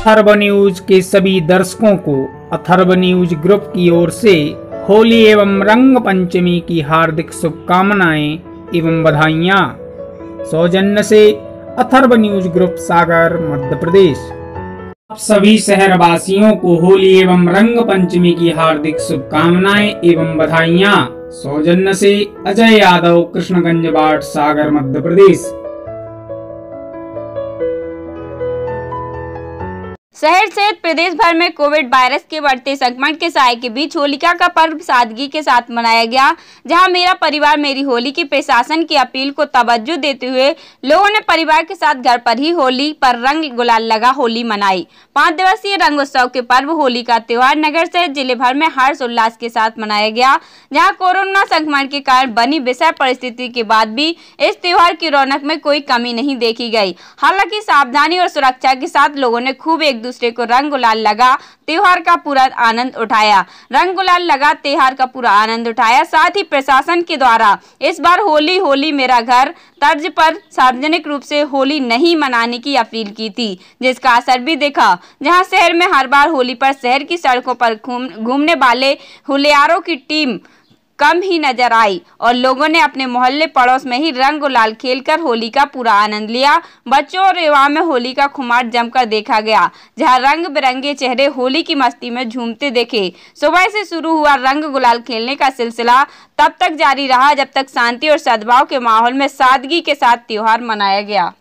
Atharva news के सभी दर्शकों को अथर्व न्यूज़ ग्रुप की ओर से होली एवं रंग पंचमी की हार्दिक शुभकामनाएँ एवं बधाइयाँ। सौजन्य से अथर्व न्यूज़ ग्रुप सागर, मध्य प्रदेश। आप सभी शहरवासियों को होली एवं रंग पंचमी की हार्दिक शुभकामनाएँ एवं बधाइयाँ। सौजन्य से अजय यादव, कृष्णगंज बाट, सागर, मध्य प्रदेश। शहर सहित प्रदेश भर में कोविड वायरस के बढ़ते संक्रमण के साय के बीच होलिका का पर्व सादगी के साथ मनाया गया, जहाँ मेरा परिवार मेरी होली की प्रशासन की अपील को तवज्जो देते हुए लोगों ने परिवार के साथ घर पर ही होली पर रंग गुलाल लगा होली मनाई। पाँच दिवसीय रंग उत्सव के पर्व होली का त्योहार नगर सहित ज़िले भर में हर्ष उल्लास के साथ मनाया गया, जहाँ कोरोना संक्रमण के कारण बनी विषय परिस्थिति के बाद भी इस त्योहार की रौनक में कोई कमी नहीं देखी गई। हालाँकि सावधानी और सुरक्षा के साथ लोगों ने खूब एक दूसरे को रंग गुलाल लगा, त्योहार का पूरा आनंद उठाया। रंग गुलाल लगा, त्योहार का पूरा आनंद उठाया, साथ ही प्रशासन के द्वारा। इस बार होली होली मेरा घर, तर्ज पर सार्वजनिक रूप से होली नहीं मनाने की अपील की थी, जिसका असर भी देखा। जहाँ शहर में हर बार होली पर शहर की सड़कों पर घूमने वाले हुलियारों की टीम कम ही नज़र आई और लोगों ने अपने मोहल्ले पड़ोस में ही रंग गुलाल खेलकर होली का पूरा आनंद लिया। बच्चों और युवाओं में होली का खुमार जमकर देखा गया, जहाँ रंग बिरंगे चेहरे होली की मस्ती में झूमते देखे। सुबह से शुरू हुआ रंग गुलाल खेलने का सिलसिला, तब तक जारी रहा जब तक शांति और सद्भाव के माहौल में सादगी के साथ त्योहार मनाया गया।